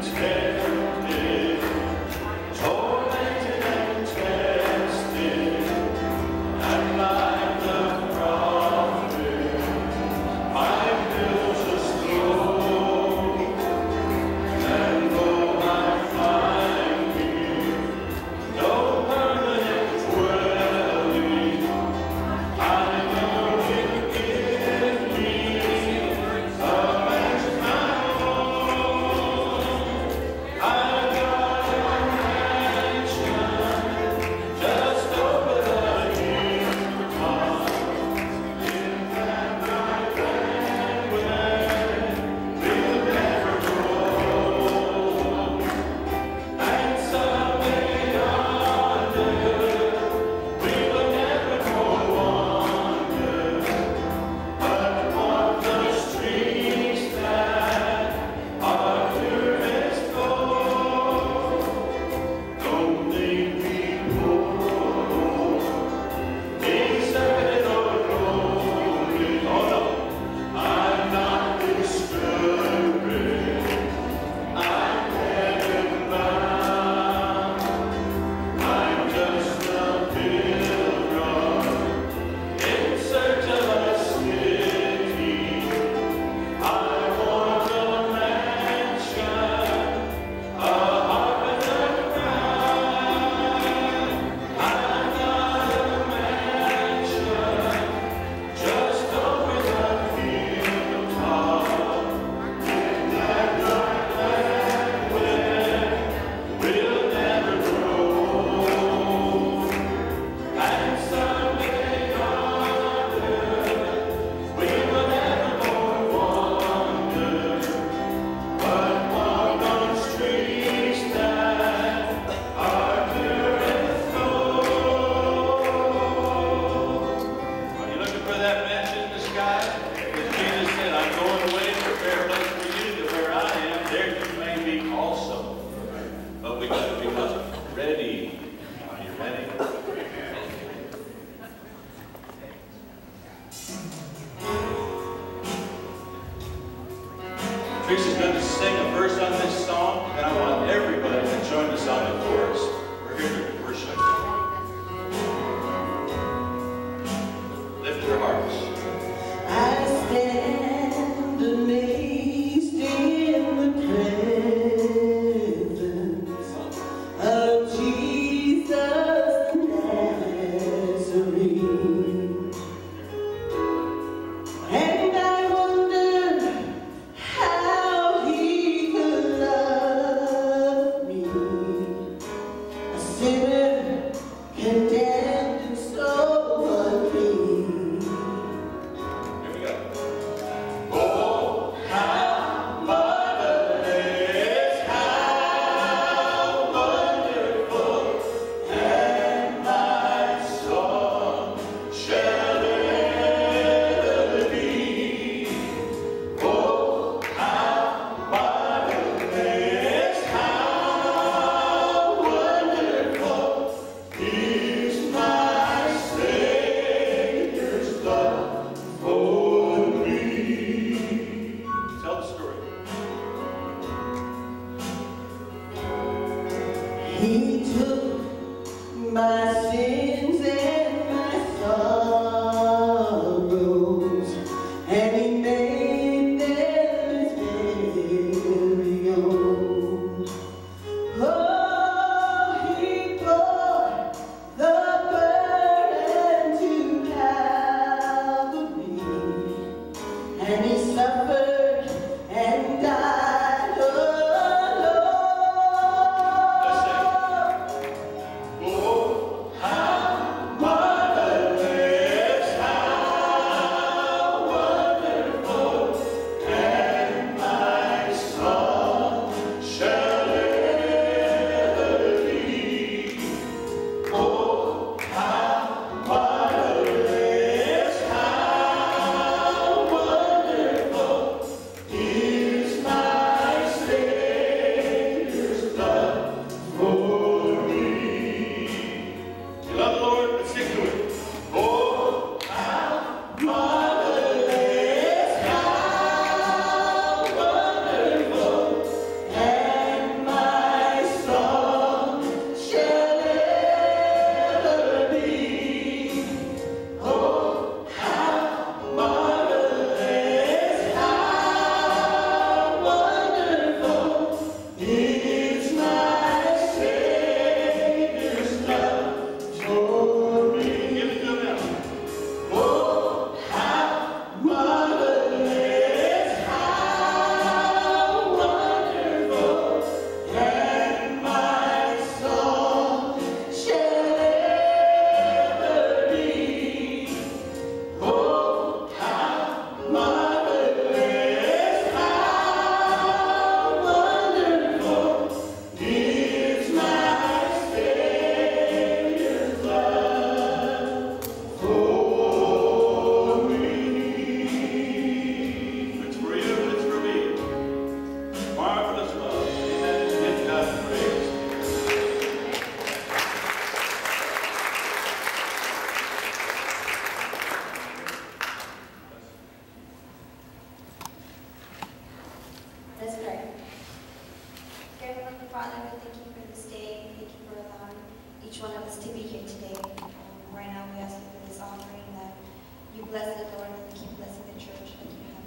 Are He took my sin. today. Right now we ask you for this offering that you bless the Lord and keep blessing the church that you have.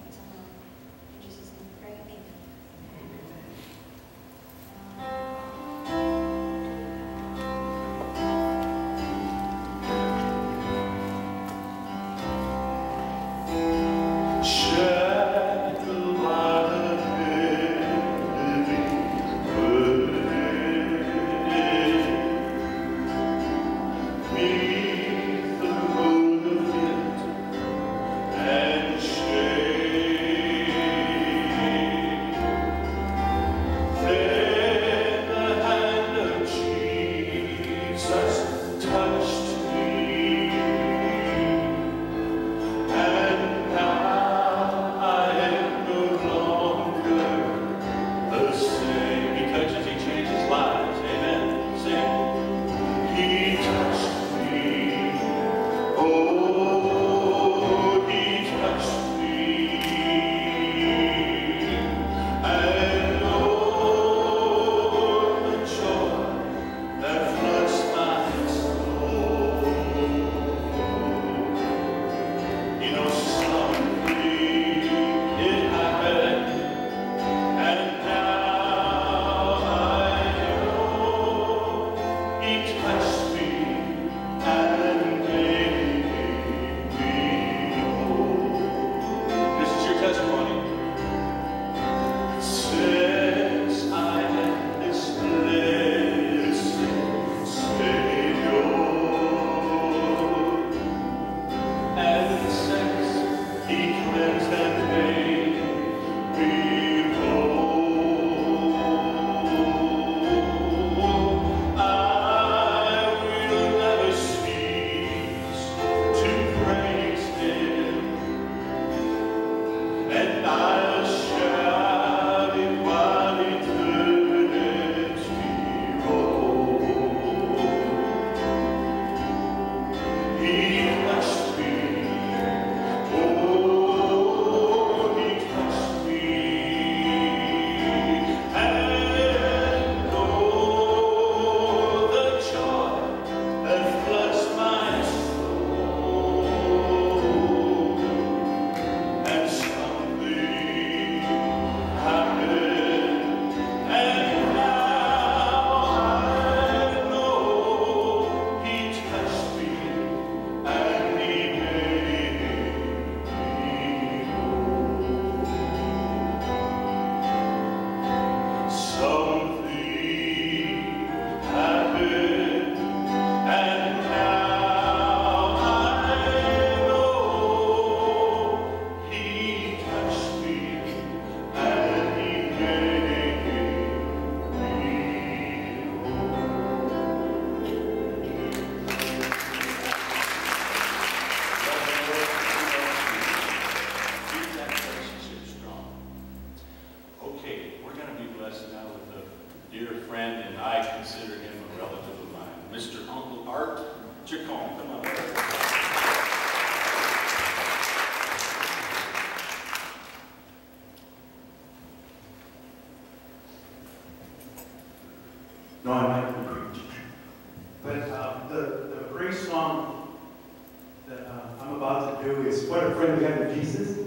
Do is What a Friend We Have in Jesus,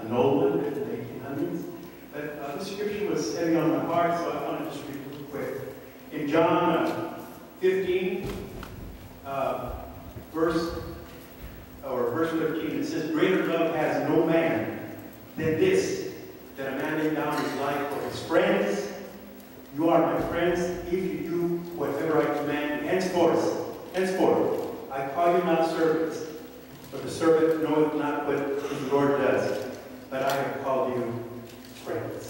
an old one in the 1800s. But uh, this scripture was heavy on my heart, so I want to just read it real quick. In John uh, 15, uh, verse, or verse 15, it says, Greater love has no man than this, that a man lay down his life for his friends. You are my friends if you do whatever I command. Henceforth, henceforth, I call you not servants, for the servant knoweth not what his Lord does, but I have called you friends.